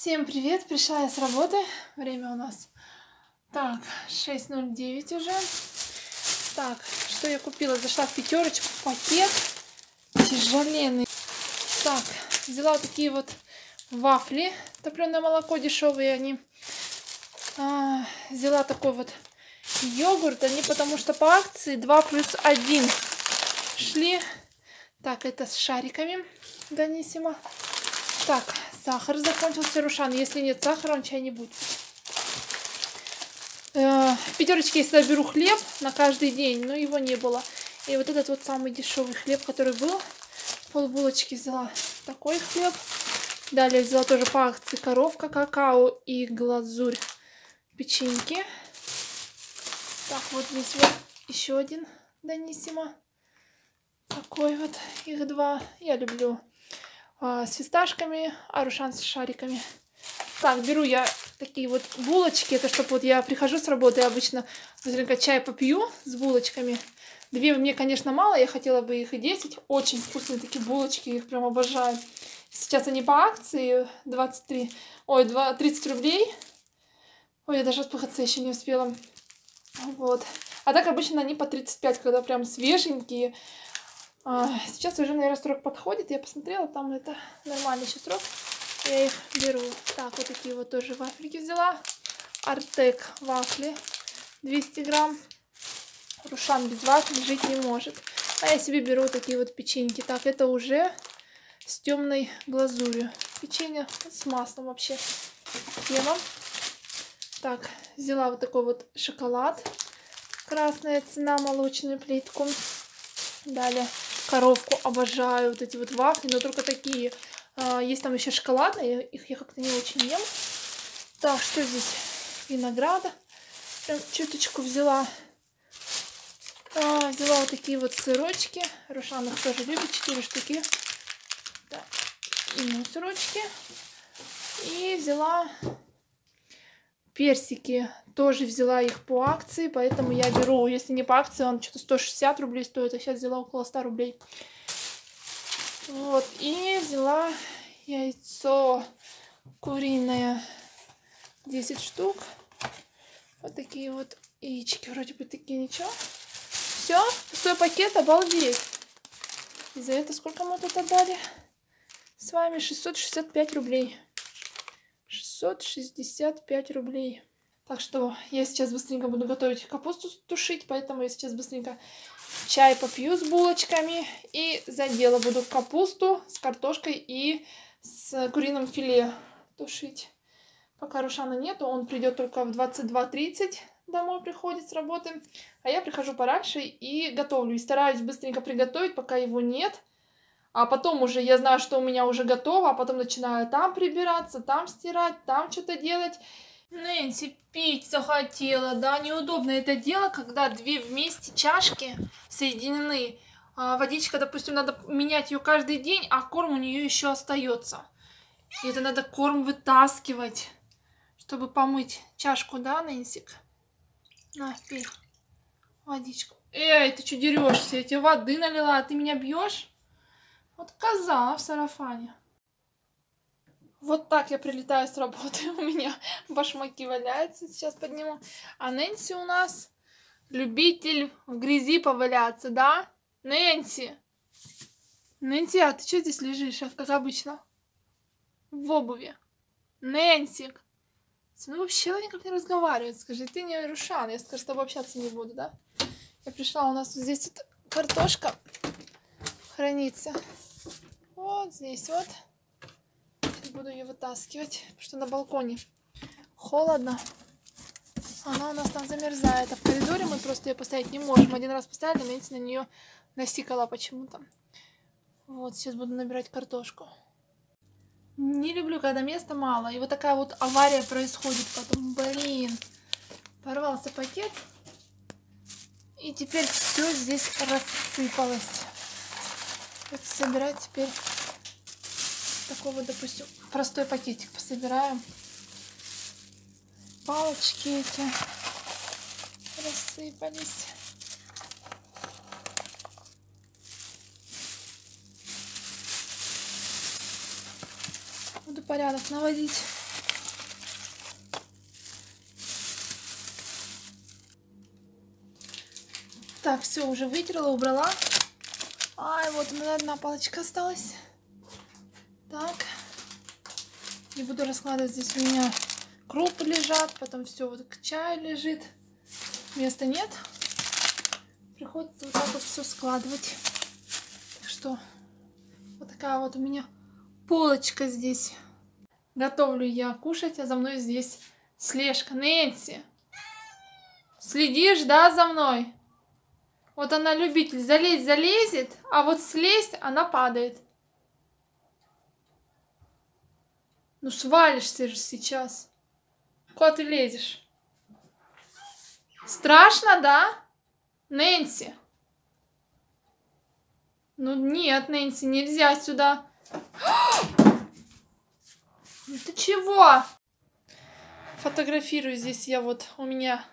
Всем привет! Пришла я с работы. Время у нас так, 6.09 уже. Так, что я купила? Зашла в пятерочку, пакет тяжеленный. Так, взяла вот такие вот вафли, топленое молоко, дешевые они. А, взяла такой вот йогурт, они потому что по акции 2 плюс 1 шли. Так, это с шариками Данисима. Так, сахар закончился, Рушан. Если нет сахара, он чай не будет. Э, в пятерочке я всегда беру хлеб на каждый день, но его не было. И вот этот вот самый дешевый хлеб, который был, полбулочки взяла такой хлеб. Далее взяла тоже по акции коровка, какао и глазурь печеньки. Так, вот здесь вот еще один Даниссимо. Такой вот, их два. Я люблю а, с фисташками, а Рушан с шариками. Так, беру я такие вот булочки. Это чтобы вот я прихожу с работы, обычно быстренько чай попью с булочками. Две мне, конечно, мало, я хотела бы их и 10. Очень вкусные такие булочки, их прям обожаю. Сейчас они по акции 23, ой, 2, 30 рублей. Ой, я даже отпыхаться еще не успела. Вот. А так обычно они по 35, когда прям свеженькие. А, сейчас уже, наверное, срок подходит. Я посмотрела, там это нормальный еще срок. Я их беру. Так, вот такие вот тоже вафельки взяла. Артек вафли 200 грамм. Рушан без вафли жить не может. А я себе беру такие вот печеньки. Так, это уже с темной глазурью. Печенье с маслом вообще. Тема. Так, взяла вот такой вот шоколад. Красная цена, молочную плитку. Далее коровку обожаю. Вот эти вот вафли, но только такие. А, есть там еще шоколадные, их я как-то не очень ем. Так, что здесь? Винограда. Прям чуточку взяла. А, взяла вот такие вот сырочки. Рушан их тоже любит. Четыре штуки. Да. Ему сырочки. И взяла персики. Тоже взяла их по акции, поэтому я беру. Если не по акции, он что-то 160 рублей стоит, а сейчас взяла около 100 рублей. Вот, и взяла яйцо куриное 10 штук. Вот такие вот яички, вроде бы такие, ничего. Все, пустой пакет, обалдеть. И за это сколько мы тут отдали? С вами 665 рублей. 665 рублей. Так что я сейчас быстренько буду готовить капусту тушить, поэтому я сейчас быстренько чай попью с булочками и за дело буду капусту с картошкой и с куриным филе тушить. Пока Рушана нету, он придет только в 22.30 домой приходит с работы, а я прихожу пораньше и готовлю. И стараюсь быстренько приготовить, пока его нет. А потом уже я знаю, что у меня уже готово, а потом начинаю там прибираться, там стирать, там что-то делать. Нэнси пить захотела, да, неудобно это дело, когда две вместе чашки соединены. А водичка, допустим, надо менять ее каждый день, а корм у нее еще остается. И это надо корм вытаскивать, чтобы помыть чашку, да, Нэнсик? На, пей водичку. Эй, ты что дерешься? Я тебе воды налила, а ты меня бьешь? Вот коза в сарафане. Вот так я прилетаю с работы. У меня башмаки валяются. Сейчас подниму. А Нэнси у нас любитель в грязи поваляться, да? Нэнси! Нэнси, а ты что здесь лежишь, как обычно? В обуви. Нэнсик! Ну вообще никак не разговаривает. Скажи, ты не Рушан. Я скажу, с тобой общаться не буду, да? Я пришла, у нас вот здесь вот картошка хранится. Вот здесь вот. Буду ее вытаскивать, потому что на балконе холодно. Она у нас там замерзает. А в коридоре мы просто ее поставить не можем. Один раз поставили, Нэнси на нее насикала почему-то. Вот, сейчас буду набирать картошку. Не люблю, когда места мало. И вот такая вот авария происходит потом. Блин. Порвался пакет. И теперь все здесь рассыпалось. Это собирать теперь такой вот, допустим, простой пакетик пособираем. Палочки эти рассыпались. Буду порядок наводить. Так, все, уже вытерла, убрала. Ай, вот у меня одна палочка осталась. Так. Не буду раскладывать. Здесь у меня крупы лежат, потом все вот к чаю лежит. Места нет. Приходится вот так вот все складывать. Так что вот такая вот у меня полочка здесь. Готовлю я кушать, а за мной здесь слежка. Нэнси, следишь, да, за мной? Вот она любитель, залезть залезет, а вот слезть она падает. Ну свалишься же сейчас. Куда ты лезешь? Страшно, да? Нэнси? Ну нет, Нэнси, нельзя сюда. Ну ты чего? Фотографирую здесь я вот, у меня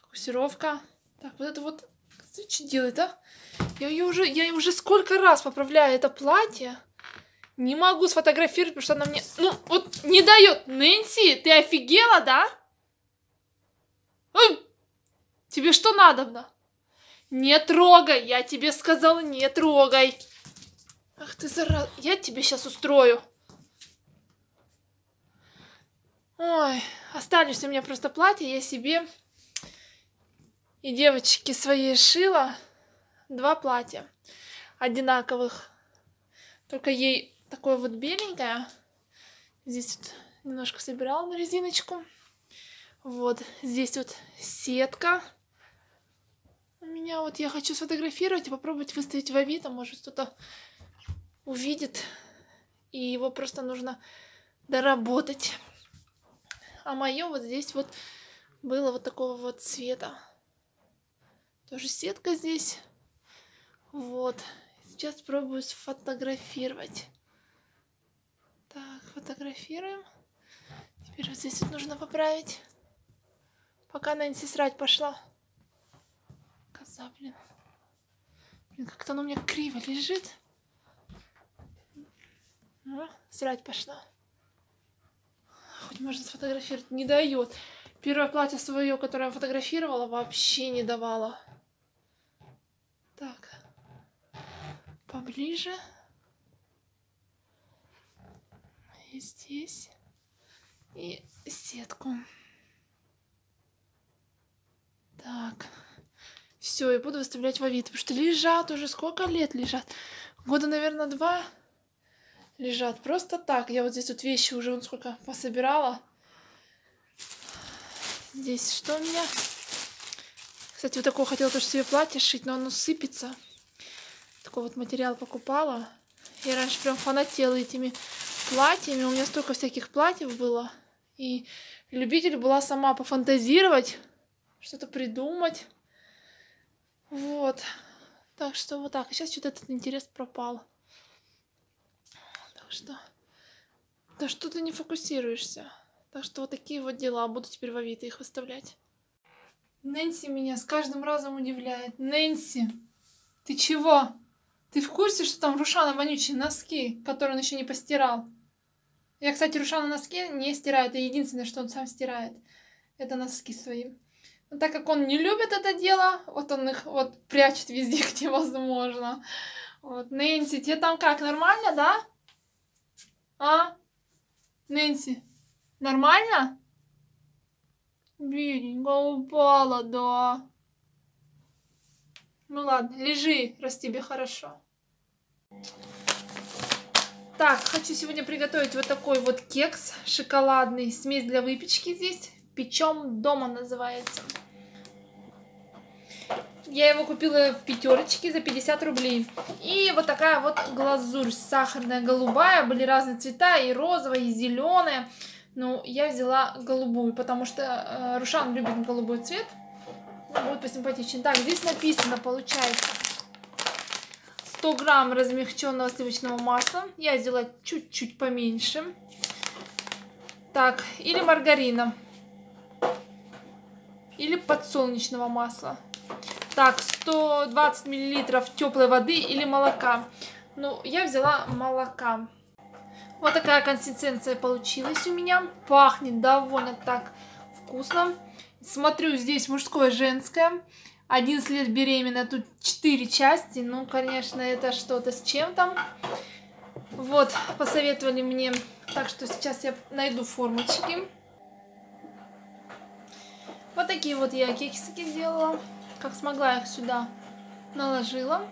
фокусировка. Так, вот это вот, что делает, а? Я ее уже, я уже сколько раз поправляю это платье. Не могу сфотографировать, потому что она мне, ну, вот не дает. Нэнси, ты офигела, да? Ой, тебе что надо, Не трогай, я тебе сказала, не трогай. Ах ты зараза, я тебе сейчас устрою. Ой, остались у меня просто платья, я себе и девочки своей шила два платья одинаковых. Только ей такое вот беленькое. Здесь вот немножко собирала на резиночку. Вот здесь вот сетка. У меня вот я хочу сфотографировать и попробовать выставить в Авито. Может кто-то увидит. И его просто нужно доработать. А мое вот здесь вот было вот такого вот цвета. Тоже сетка здесь. Вот. Сейчас пробую сфотографировать. Так, фотографируем. Теперь вот здесь вот нужно поправить. Пока Нэнси срать пошла. Коза, блин. Блин, как-то оно у меня криво лежит. Ну, срать пошла. Хоть можно сфотографировать. Не дает. Первое платье свое, которое я фотографировала, вообще не давала. Так. Поближе. И здесь. И сетку. Так. Все, и буду выставлять в Авито, потому что лежат уже сколько лет лежат. Года, наверное, два лежат. Просто так. Я вот здесь вот вещи уже вот сколько пособирала. Здесь что у меня? Кстати, вот такое хотела тоже себе платье шить, но оно сыпется. Такой вот материал покупала. Я раньше прям фанатела этими платьями. У меня столько всяких платьев было. И любитель была сама пофантазировать, что-то придумать. Вот. Так что вот так. Сейчас что-то этот интерес пропал что... Да что ты не фокусируешься? Так что вот такие вот дела. Буду теперь в Авито их выставлять. Нэнси меня с каждым разом удивляет. Нэнси, ты чего? Ты в курсе, что там Рушана вонючие носки, которые он еще не постирал? Я, кстати, Рушана носки не стираю. Это единственное, что он сам стирает. Это носки свои. Но так как он не любит это дело, вот он их вот прячет везде, где возможно. Вот, Нэнси, тебе там как, нормально, да? А? Нэнси, нормально? Бедненько упала, да. Ну ладно, лежи, раз тебе хорошо. Так, хочу сегодня приготовить вот такой вот кекс шоколадный. Смесь для выпечки здесь. Печем дома называется. Я его купила в пятерочке за 50 рублей. И вот такая вот глазурь сахарная голубая. Были разные цвета, и розовая, и зеленая. Ну, я взяла голубую, потому что э, Рушан любит голубой цвет. Будет посимпатичнее. Так, здесь написано, получается, 100 грамм размягченного сливочного масла. Я взяла чуть-чуть поменьше. Так, или маргарина. Или подсолнечного масла. Так, 120 миллилитров теплой воды или молока. Ну, я взяла молока. Вот такая консистенция получилась у меня. Пахнет довольно так вкусно. Смотрю, здесь мужское, женское. 11 лет беременна, тут 4 части. Ну, конечно, это что-то с чем-то. Вот, посоветовали мне. Так что сейчас я найду формочки. Вот такие вот я кексики сделала. Как смогла их сюда наложила.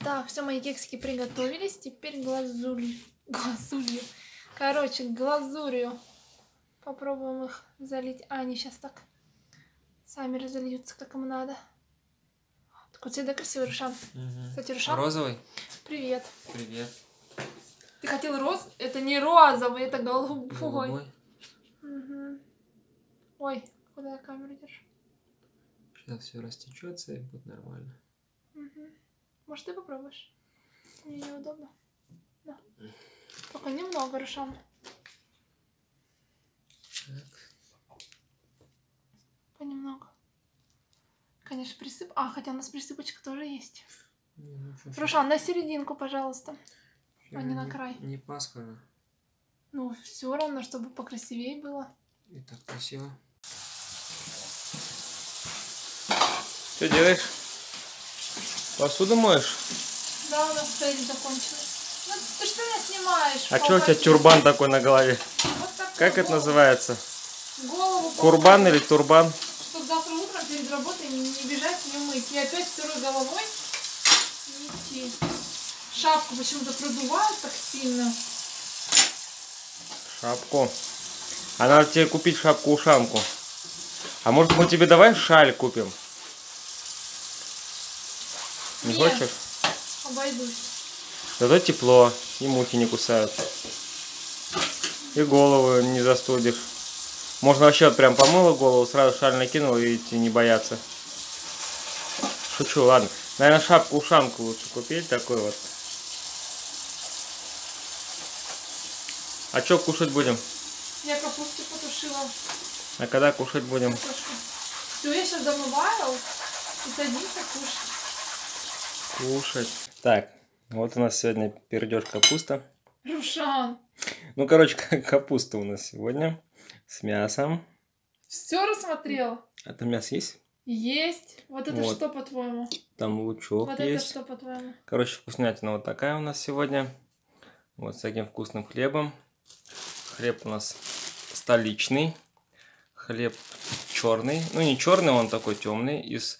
Так, все, мои кексики приготовились. Теперь глазурь. Глазурью. Короче, глазурью. Попробуем их залить. А, они сейчас так сами разольются, как им надо. Такой цвет, да, красивый, Рушан? Мгм. Кстати, Рушан, Розовый? привет. Привет. Ты хотел роз? Это не розовый, это голубой. Голубой. Мгм. Ой, куда я камеру держу? Сейчас все растечется и будет нормально. Мгм. Может, ты попробуешь? Мне неудобно. Да. Только немного, Рушан. Понемногу. Конечно, присып... А, хотя у нас присыпочка тоже есть. Не, ну Рушан, на серединку, пожалуйста. я а не на край. Не пасхально. Ну, все равно, чтобы покрасивее было. И так красиво. Что делаешь? Посуду моешь? Да, у нас стоит закончилось. Ну, ты что меня снимаешь? А что у тебя тюрбан такой на голове? Вот такой Как это голову- называется? Голову Курбан или турбан? Чтобы завтра утром перед работой не, не бежать, не мыть. И опять сырой головой идти. Шапку почему-то продувают так сильно. Шапку. А надо тебе купить шапку-ушанку. А может мы тебе давай шаль купим? Не Нет. хочешь? Обойдусь. Зато тепло, и мухи не кусают. И голову не застудишь. Можно вообще вот прям помыла голову, сразу шаль накинула и не бояться. Шучу, ладно. Наверное, шапку-ушанку лучше купить, такой вот. А что кушать будем? Я капусту потушила. А когда кушать будем? Картошку. Все, я сейчас домываю и садимся кушать. Кушать. Так, вот у нас сегодня пердеж капуста. Рушан, Ну, короче, капуста у нас сегодня с мясом. все рассмотрел? А там мясо есть? Есть. Вот это Вот. что, по-твоему? Там лучок Вот есть. это что, по-твоему? Короче, вкуснятина вот такая у нас сегодня. Вот с таким вкусным хлебом. Хлеб у нас столичный. Хлеб черный. Ну, не черный, он такой темный, из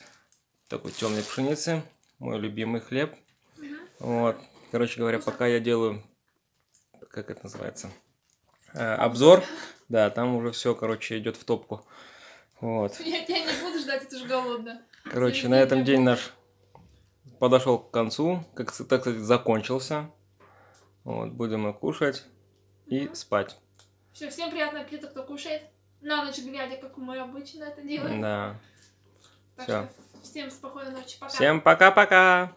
такой темной пшеницы. Мой любимый хлеб. Вот. Короче говоря, пока я делаю, как это называется, Э, обзор, да, там уже все, короче, идет в топку. Вот. Я тебя не буду ждать, это же голодно. Короче, на этом день наш подошел к концу, как так сказать, закончился. Вот, будем мы кушать и спать. Все, всем приятного аппетита, кто кушает. На ночь глядя, как мы обычно это делаем. Да. Так всё. что всем спокойной ночи. Пока. Всем пока-пока!